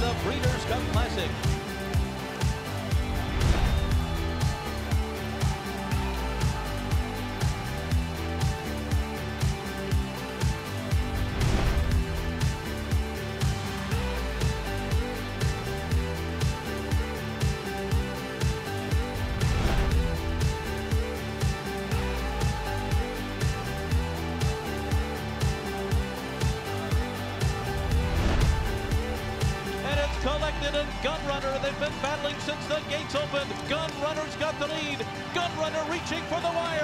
the Breeders' Cup Classic. Collected and Gun Runner. They've been battling since the gates opened. Gun Runner's got the lead. Gun Runner reaching for the wire.